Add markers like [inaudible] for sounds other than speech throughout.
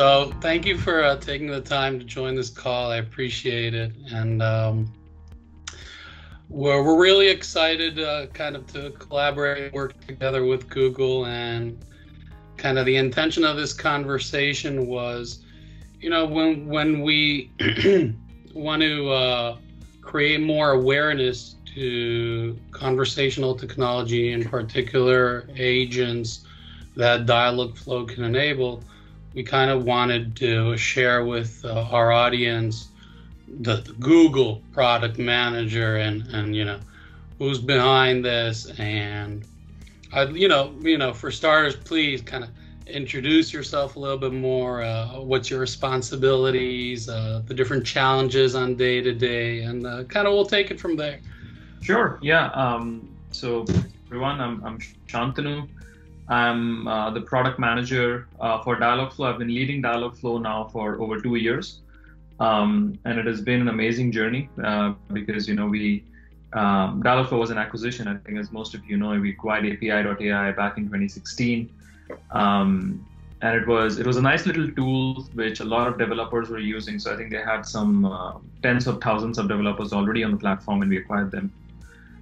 So thank you for uh, taking the time to join this call. I appreciate it, and um, we're we're really excited, uh, kind of to collaborate, work together with Google, and kind of the intention of this conversation was, you know, when when we [clears throat] want to uh, create more awareness to conversational technology, in particular agents that Dialogflow can enable, we kind of wanted to share with uh, our audience the, the, Google product manager and and you know who's behind this. And I you know you know for starters please kind of introduce yourself a little bit more uh, what's your responsibilities uh, the different challenges on day to day and uh, kind of we'll take it from there. Sure yeah um, so everyone I'm, I'm Shantanu I'm uh, the product manager uh, for Dialogflow. I've been leading Dialogflow now for over two years, um, and it has been an amazing journey uh, because you know we um, Dialogflow was an acquisition. I think, as most of you know, we acquired API.ai back in 2016, um, and it was it was a nice little tool which a lot of developers were using. So I think they had some uh, tens of thousands of developers already on the platform when we acquired them,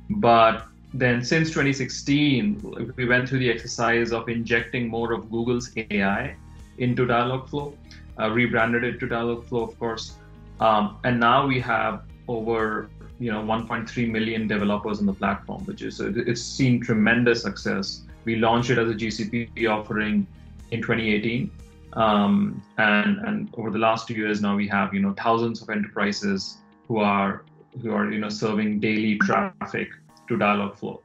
but then since 2016, we went through the exercise of injecting more of Google's AI into Dialogflow, uh, rebranded it to Dialogflow, of course, um, and now we have over you know 1.3 million developers on the platform, which is it's seen tremendous success. We launched it as a GCP offering in 2018, um, and and over the last two years now we have you know thousands of enterprises who are who are you know serving daily traffic to Dialogflow.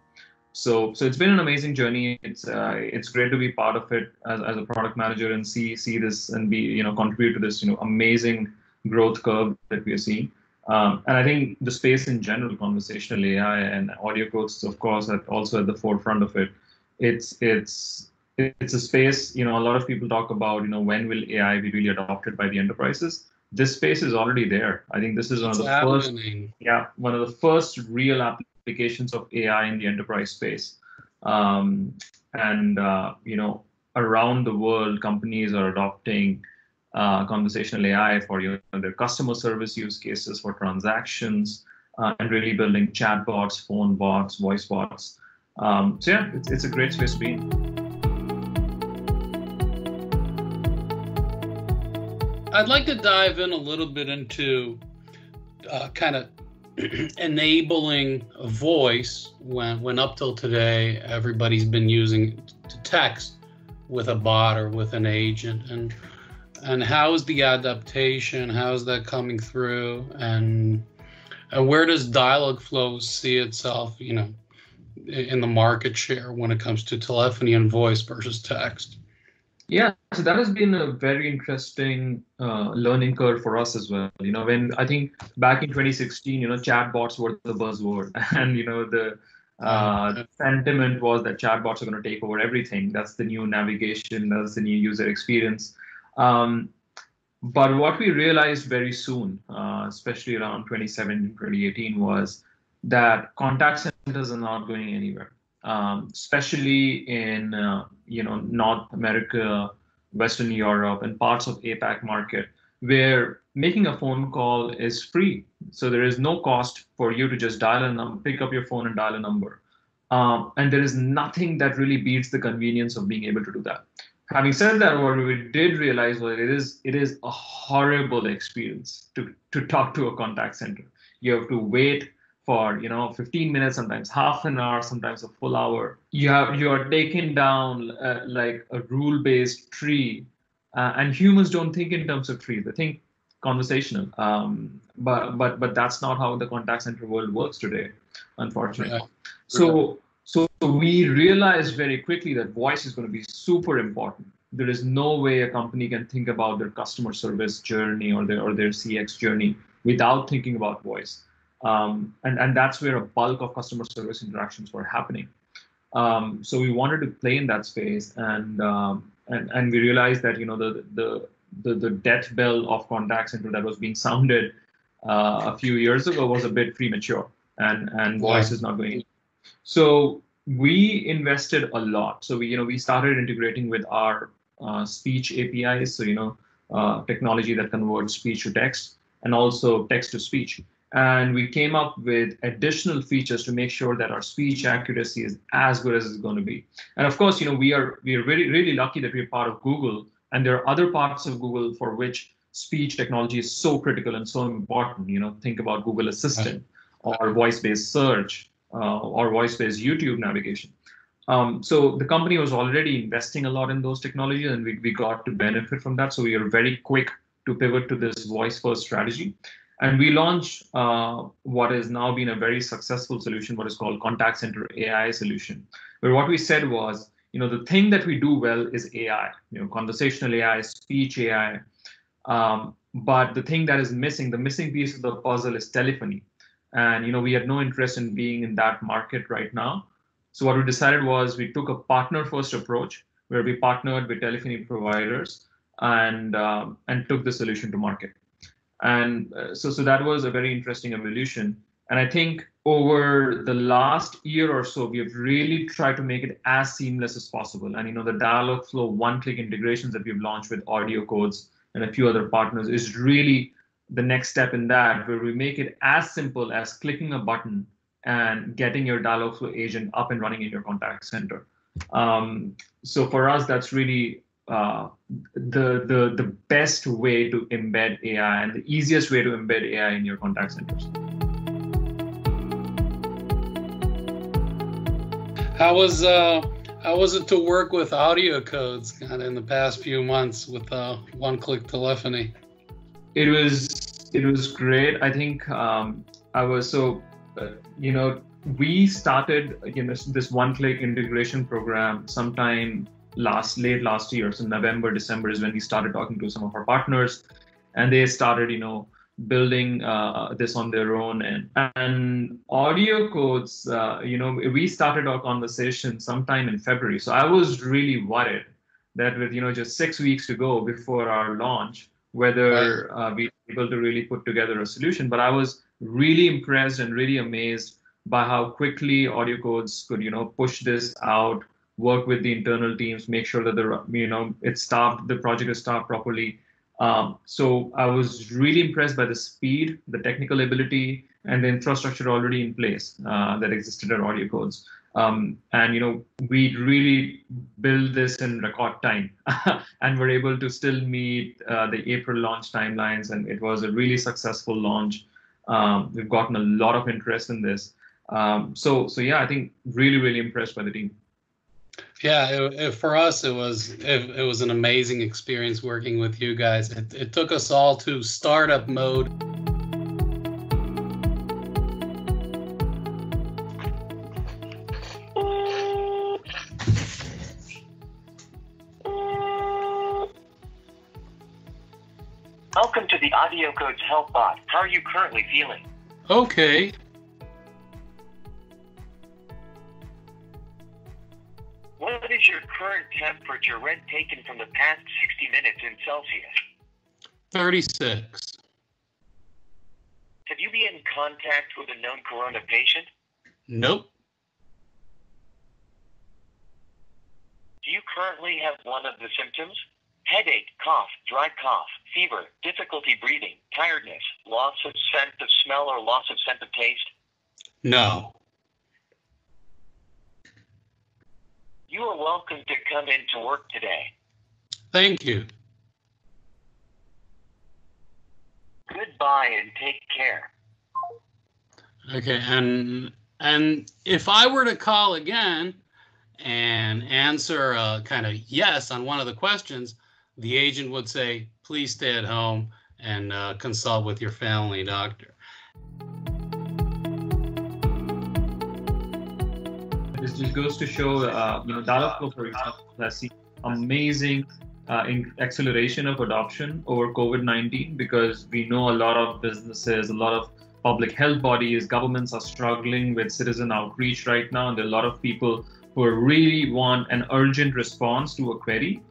So, so it's been an amazing journey. It's uh, it's great to be part of it as, as a product manager and see see this and be you know contribute to this you know amazing growth curve that we are seeing. Um, and I think the space in general, conversational AI and AudioCodes, of course, are also at the forefront of it. It's it's it's a space. You know, a lot of people talk about you know when will AI be really adopted by the enterprises. This space is already there. I think this is one of the happening. first, yeah, one of the first real applications applications of AI in the enterprise space. Um, and uh, you know, around the world, companies are adopting uh, conversational AI for you know, their customer service use cases for transactions, uh, and really building chatbots, phone bots, voice bots. Um, so yeah, it's, it's a great space to be in. I'd like to dive in a little bit into uh, kind of [clears throat] enabling voice when when up till today everybody's been using to text with a bot or with an agent. And and how is the adaptation? How is that coming through? And and where does Dialogflow see itself you know in the market share when it comes to telephony and voice versus text yeah, so that has been a very interesting uh, learning curve for us as well. You know, when I think back in 2016, you know, chatbots were the buzzword, [laughs] and you know the uh, sentiment was that chatbots are going to take over everything. That's the new navigation. That's the new user experience. Um, but what we realized very soon, uh, especially around 2017, 2018, was that contact centers are not going anywhere um, especially in uh, you know North America, Western Europe, and parts of APAC market, where making a phone call is free. So there is no cost for you to just dial a number, pick up your phone and dial a number. Um, and there is nothing that really beats the convenience of being able to do that. Having said that, what we did realize was it is it is a horrible experience to to talk to a contact center. You have to wait for you know 15 minutes sometimes half an hour sometimes a full hour. You have you are taking down uh, like a rule based tree. Uh, and humans don't think in terms of trees they think conversational. Um, but but but that's not how the contact center world works today unfortunately. Yeah. so so we realized very quickly that voice is going to be super important. There is no way a company can think about their customer service journey or their or their cx journey without thinking about voice um, and, and that's where a bulk of customer service interactions were happening. Um, so we wanted to play in that space, and um, and and we realized that you know the the the, the death bell of contact center that was being sounded uh, a few years ago was a bit premature, and and voice is not going. So we invested a lot. So we you know we started integrating with our uh, speech APIs. So you know uh, technology that converts speech to text and also text to speech. And we came up with additional features to make sure that our speech accuracy is as good as it's going to be. And of course, you know, we are we are really really lucky that we're part of Google, and there are other parts of Google for which speech technology is so critical and so important. You know, think about Google Assistant or voice-based search uh, or voice-based YouTube navigation. Um, so the company was already investing a lot in those technologies, and we, we got to benefit from that. So we are very quick to pivot to this voice-first strategy. And we launched uh, what has now been a very successful solution, what is called Contact Center AI solution, where what we said was, you know, the thing that we do well is AI, you know, conversational AI, speech AI. Um, but the thing that is missing, the missing piece of the puzzle is telephony. And, you know, we had no interest in being in that market right now. So what we decided was we took a partner first approach where we partnered with telephony providers and, um, and took the solution to market and uh, so so that was a very interesting evolution. And i think over the last year or so we have really tried to make it as seamless as possible. And you know the dialogflow one click integrations that we've launched with AudioCodes and a few other partners is really the next step in that where we make it as simple as clicking a button and getting your dialogflow agent up and running in your contact center. Um, so for us that's really uh, the the the best way to embed AI and the easiest way to embed AI in your contact centers. How was uh, how was it to work with AudioCodes kind of in the past few months with uh, one-click telephony? It was it was great. I think um, I was so uh, you know we started you know this one-click integration program sometime last late last year so november december is when we started talking to some of our partners. And they started you know building uh, this on their own. And and AudioCodes uh, you know we started our conversation sometime in february. So i was really worried that with you know just six weeks to go before our launch whether uh, we able to really put together a solution. But i was really impressed and really amazed by how quickly AudioCodes could you know push this out work with the internal teams, make sure that the you know it's staffed, the project is staffed properly. Um, so I was really impressed by the speed, the technical ability, and the infrastructure already in place uh, that existed at AudioCodes. Um, and you know we really built this in record time, [laughs] and we're able to still meet uh, the April launch timelines, and it was a really successful launch. Um, we've gotten a lot of interest in this. Um, so so yeah, I think really really impressed by the team. Yeah, it, it, for us, it was it, it, was an amazing experience working with you guys. It, it took us all to startup mode. Welcome to the AudioCodes Help Bot. How are you currently feeling? Okay. Temperature read taken from the past 60 minutes in Celsius? 36. Have you been in contact with a known corona patient? Nope. Do you currently have one of the symptoms? Headache, cough, dry cough, fever, difficulty breathing, tiredness, loss of scent of smell or loss of scent of taste? No. You are welcome to come into work today. Thank you. Goodbye and take care. Okay, and and if I were to call again and answer a kind of yes on one of the questions, the agent would say, "Please stay at home and uh, consult with your family doctor." This just goes to show, uh, you know, Dialogflow, for example, has seen amazing uh, acceleration of adoption over COVID-19 because we know a lot of businesses, a lot of public health bodies, governments are struggling with citizen outreach right now, and there are a lot of people who really want an urgent response to a query,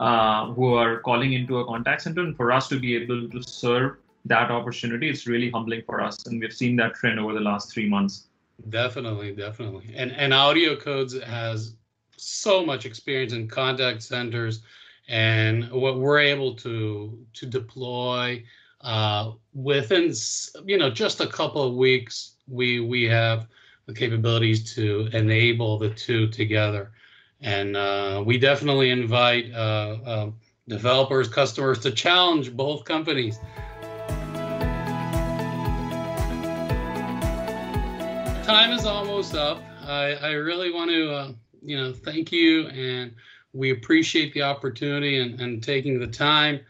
uh, who are calling into a contact center, and for us to be able to serve that opportunity, it's really humbling for us, and we've seen that trend over the last three months. Definitely, definitely. And and AudioCodes has so much experience in contact centers and what we're able to to deploy uh, within you know just a couple of weeks we we have the capabilities to enable the two together and uh, we definitely invite uh, um, developers customers to challenge both companies time is almost up. I, I really want to uh, you know thank you and we appreciate the opportunity and, and taking the time.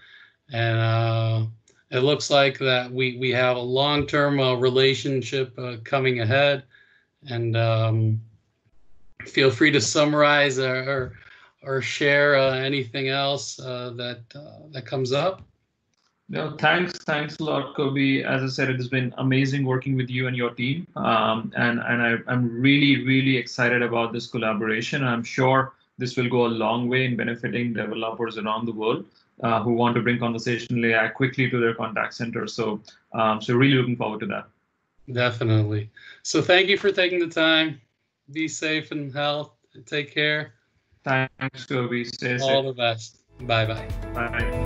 And uh, it looks like that we we have a long-term uh, relationship uh, coming ahead. And um, feel free to summarize or or, or share uh, anything else uh, that that comes up no, thanks, thanks a lot, Kobe. As I said, it has been amazing working with you and your team, um, and and I, I'm really, really excited about this collaboration. I'm sure this will go a long way in benefiting developers around the world uh, who want to bring conversational AI quickly to their contact center. So, um, so really looking forward to that. Definitely. So, thank you for taking the time. Be safe and health. Take care. Thanks, Kobe. Stay All safe. the best. Bye-bye. Bye.